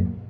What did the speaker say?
it.